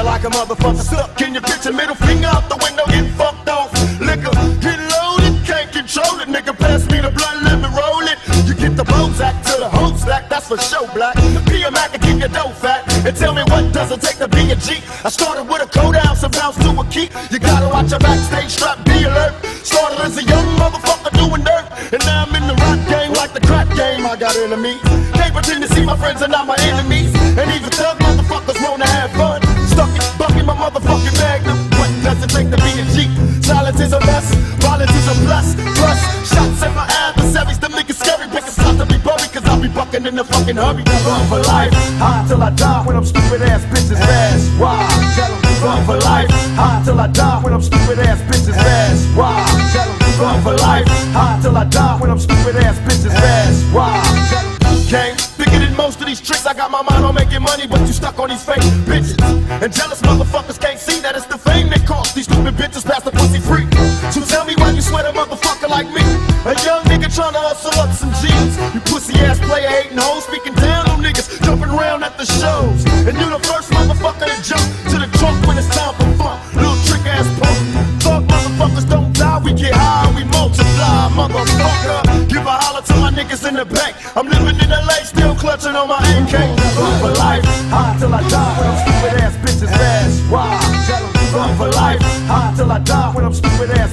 You like a motherfucker stuck in your picture, middle finger out the window, getting fucked off. Liquor, get loaded, can't control it. Nigga, pass me the blunt, let me roll it. You get the Bozak to the whole stack, that's for show black. Be a Mac and keep your dough fat. And tell me what does it take to be a G? I started with a cold ounce and bounced to a key. You gotta watch your backstage strap, be alert. Started as a young motherfucker doing dirt. And now I'm in the rap game like the crack game. I got enemies. Can't pretend to see my friends are not my enemies. And even thug Is a mess, is a plus. Plus, shots at my adversaries, them niggas scary. Pick a spot to be buried, cause I'll be bucking in the fucking hurry. Run for life, high till I die when I'm stupid ass bitches fast. Why? Tell 'em, run for life, high till I die when I'm stupid ass bitches fast. Why? Tell 'em, run for life, high till I die when I'm stupid ass bitches fast. Why? Gang, bigger than most of these tricks. I got my mind on making money, but you stuck on these fake bitches. And jealous motherfuckers can't see that it's the sweat a motherfucker like me, a young nigga trying to hustle up some G's. You pussy ass player hating hoes, speaking down on niggas, jumping around at the shows. And you the first motherfucker to jump to the trunk when it's time for fun. Little trick ass punk. Thug motherfuckers don't die, we get high, we multiply, motherfucker. Give a holler to my niggas in the back. I'm living in LA, still clutching on my AK. Run for life, high till I die when I'm stupid ass bitches fast. Why? Run for life, high till I die when I'm stupid ass